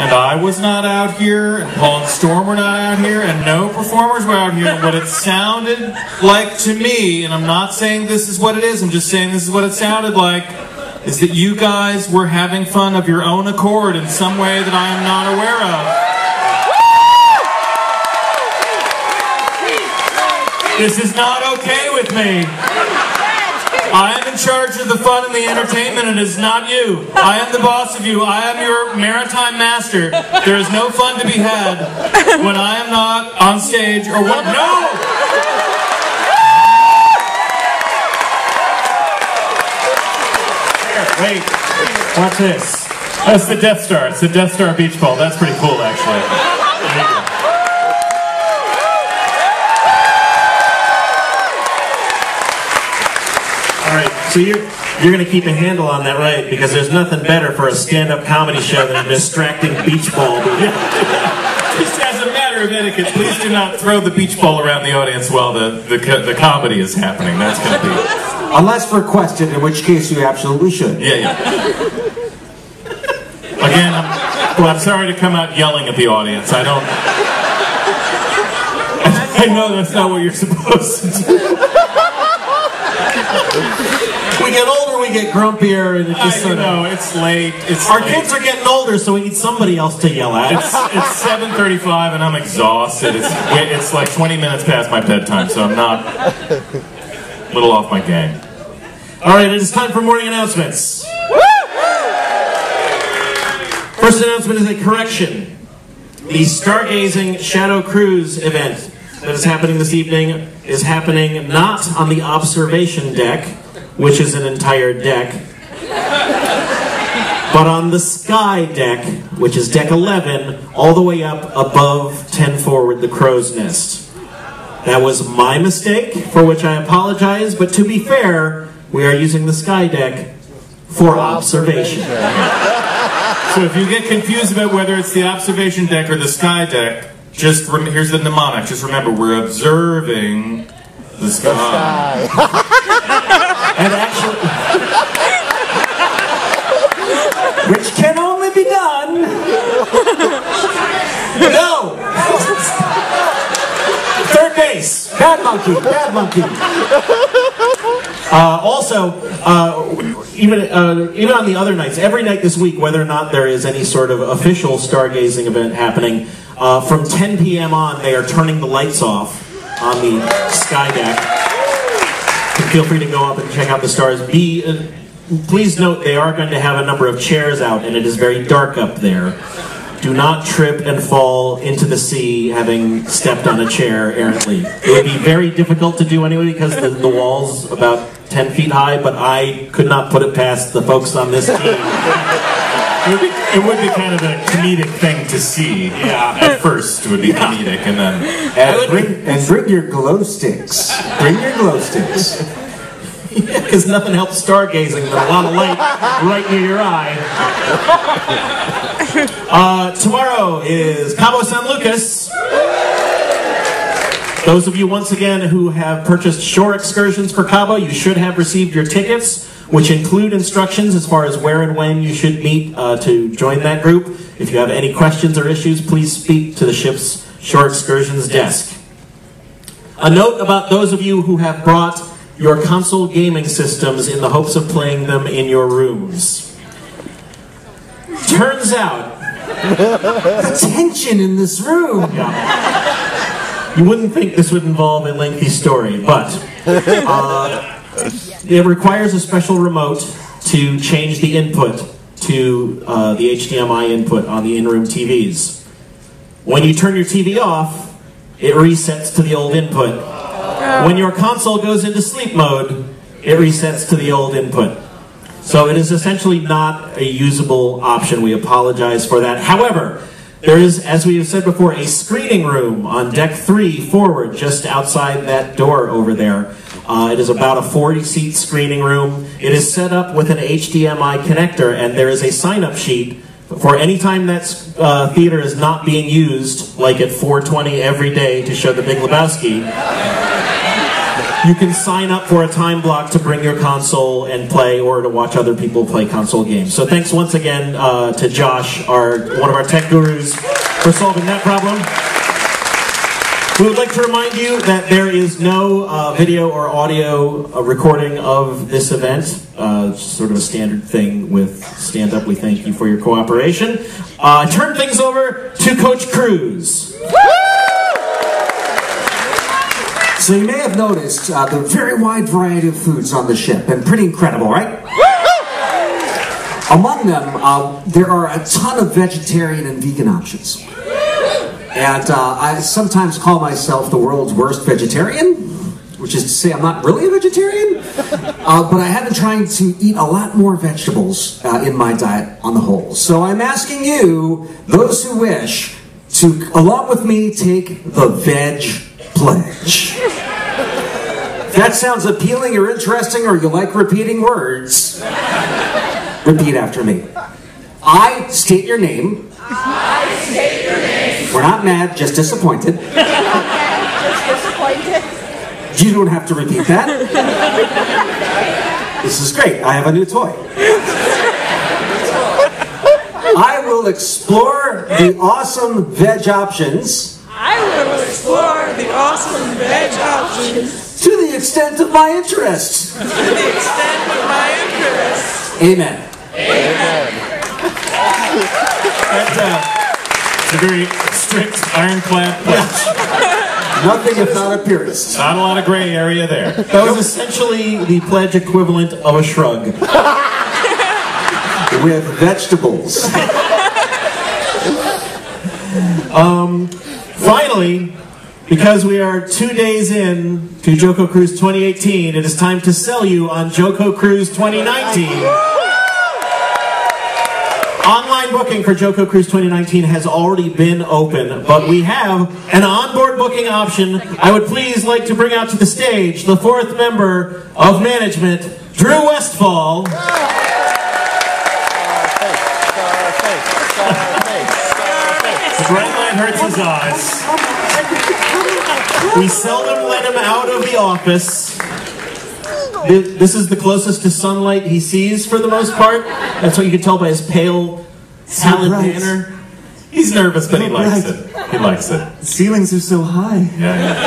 and I was not out here, and Paul and Storm were not out here, and no performers were out here. What it sounded like to me, and I'm not saying this is what it is, I'm just saying this is what it sounded like, is that you guys were having fun of your own accord in some way that I am not aware of. This is not okay with me. I am in charge of the fun and the entertainment, and it is not you. I am the boss of you. I am your maritime master. There is no fun to be had when I am not on stage or when. No! Wait. Watch this. That's the Death Star. It's the Death Star beach ball. That's pretty cool, actually. So you're you're gonna keep a handle on that, right? Because there's nothing better for a stand-up comedy show than a distracting beach ball. Just as a matter of etiquette, please do not throw the beach ball around the audience while the, the, the comedy is happening. That's going to be. Unless requested, in which case you absolutely should. Yeah, yeah. Again, I'm, well, I'm sorry to come out yelling at the audience. I don't. I know that's not what you're supposed to do. We get older, we get grumpier, and it I just sort of. know it's late. It's Our late. kids are getting older, so we need somebody else to yell at. It's it's 7:35 and I'm exhausted. It's it's like 20 minutes past my bedtime, so I'm not a little off my game. All right, it is time for morning announcements. First announcement is a correction. The Stargazing Shadow Cruise event that is happening this evening is happening not on the observation deck, which is an entire deck, but on the sky deck, which is deck 11, all the way up above 10 forward, the crow's nest. That was my mistake, for which I apologize, but to be fair, we are using the sky deck for observation. So if you get confused about whether it's the observation deck or the sky deck, just here's the mnemonic. Just remember, we're observing the sky. And actually, Which can only be done. no! Third base! Bad monkey, bad monkey. Uh, also, uh, even uh, even on the other nights, every night this week, whether or not there is any sort of official stargazing event happening, uh, from 10 p.m. on, they are turning the lights off on the sky deck. Feel free to go up and check out the stars. B, uh, please note they are going to have a number of chairs out, and it is very dark up there. Do not trip and fall into the sea having stepped on a chair errantly. It would be very difficult to do anyway because the, the wall's about 10 feet high, but I could not put it past the folks on this team. It would, be, it would be kind of a comedic thing to see. Yeah. At first, it would be comedic, and then And bring, and bring your glow sticks. Bring your glow sticks. Because nothing helps stargazing than a lot of light right near your eye. Uh, tomorrow is Cabo San Lucas. Those of you, once again, who have purchased shore excursions for Cabo, you should have received your tickets, which include instructions as far as where and when you should meet uh, to join that group. If you have any questions or issues, please speak to the ship's shore excursions desk. A note about those of you who have brought your console gaming systems in the hopes of playing them in your rooms. Turns out, the Tension in this room. you wouldn't think this would involve a lengthy story, but uh, it requires a special remote to change the input to uh, the HDMI input on the in-room TVs. When you turn your TV off, it resets to the old input. When your console goes into sleep mode, it resets to the old input. So it is essentially not a usable option. We apologize for that. However, there is, as we have said before, a screening room on deck three forward, just outside that door over there. Uh, it is about a 40 seat screening room. It is set up with an HDMI connector, and there is a sign up sheet for any time that uh, theater is not being used, like at 420 every day to show the Big Lebowski. You can sign up for a time block to bring your console and play or to watch other people play console games. So thanks once again uh, to Josh, our one of our tech gurus, for solving that problem. We would like to remind you that there is no uh, video or audio uh, recording of this event. Uh, sort of a standard thing with stand up. We thank you for your cooperation. Uh, turn things over to Coach Cruz. So you may have noticed uh, the very wide variety of foods on the ship, and pretty incredible, right? Among them, uh, there are a ton of vegetarian and vegan options. And uh, I sometimes call myself the world's worst vegetarian, which is to say I'm not really a vegetarian, uh, but I have been trying to eat a lot more vegetables uh, in my diet on the whole. So I'm asking you, those who wish, to, along with me, take the Veg Pledge. If that sounds appealing or interesting or you like repeating words, repeat after me. I state your name. I state your name. We're not mad, just disappointed. Just disappointed. You don't have to repeat that. This is great. I have a new toy. I will explore the awesome veg options I will explore the awesome veg options to the extent of my interest. to the extent of my interest. Amen. That's uh, it's a very strict, ironclad pledge. Nothing if not a purist. Not a lot of gray area there. That was essentially the pledge equivalent of a shrug. With vegetables. Finally, because we are two days in to JoCo Cruise 2018, it is time to sell you on JoCo Cruise 2019. Online booking for JoCo Cruise 2019 has already been open, but we have an onboard booking option. I would please like to bring out to the stage the fourth member of management, Drew Westfall. The bright light hurts his eyes. We seldom let him out of the office. This is the closest to sunlight he sees for the most part. That's what you can tell by his pale, pallid bright. manner. He's nervous, but he likes bright. it. He likes it. Ceilings are so high. Yeah, yeah.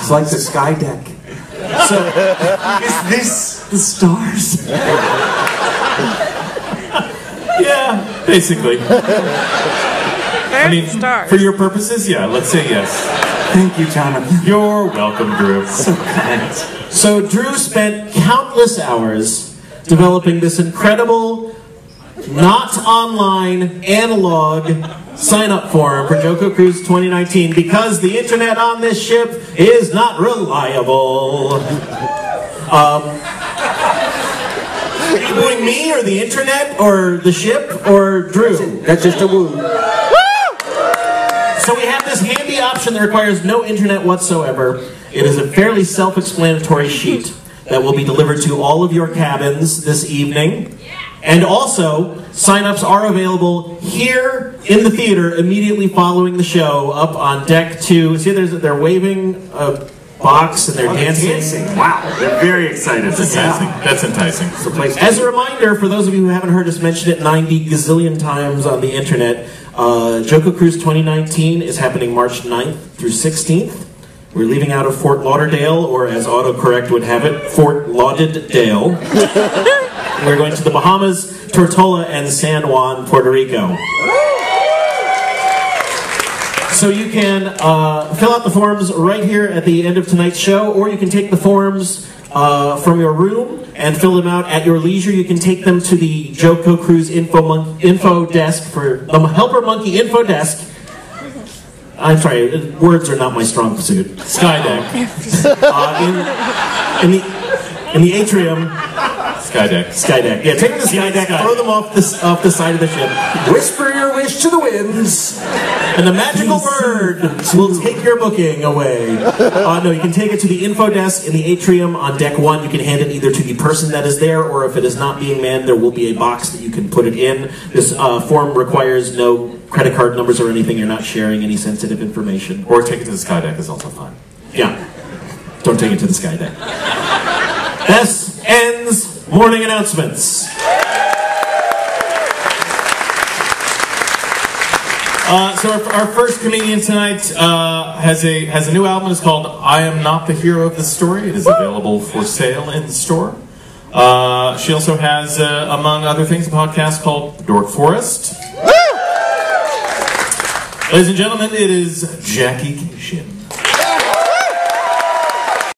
It's like the sky deck. So, Is this the stars? Yeah, basically. I mean, stars. for your purposes, yeah, let's say yes. Thank you, Jonathan. You're welcome, Drew. so kind. So Drew spent countless hours developing this incredible, not online, analog sign up form for JoCo Cruise 2019 because the internet on this ship is not reliable. Um, are you booing me or the internet or the ship or Drew? That's just a woo. Option that requires no internet whatsoever. It is a fairly self-explanatory sheet that will be delivered to all of your cabins this evening. And also, sign-ups are available here in the theater immediately following the show up on deck two. See, there's, they're waving a box and they're oh, dancing. Wow. They're very excited. That's enticing. That's enticing. As a reminder, for those of you who haven't heard us mention it 90 gazillion times on the internet, uh, JoCo Cruise 2019 is happening March 9th through 16th. We're leaving out of Fort Lauderdale, or as autocorrect would have it, Fort Lauderdale. We're going to the Bahamas, Tortola, and San Juan, Puerto Rico. So you can uh, fill out the forms right here at the end of tonight's show, or you can take the forms uh, from your room and fill them out at your leisure. You can take them to the JoCo Cruise info, mon- info desk for the Helper Monkey info desk. I'm sorry, words are not my strong suit. Skydeck. Uh, in, in the in the atrium, Skydeck. Skydeck. Yeah, take them to Skydeck, throw them off the off the side of the ship. Whisper your wish to the winds. And the magical word will take your booking away. Uh, no, you can take it to the info desk in the atrium on deck one. You can hand it either to the person that is there, or if it is not being manned, there will be a box that you can put it in. This uh, form requires no credit card numbers or anything. You're not sharing any sensitive information. Or take it to the sky deck is also fine. Yeah. Don't take it to the sky deck. this ends morning announcements. Uh, so our, our first comedian tonight uh, has a has a new album. It's called "I Am Not the Hero of the Story." It is available for sale in the store. Uh, she also has, uh, among other things, a podcast called Dork Forest. Ladies and gentlemen, it is Jackie Kashian.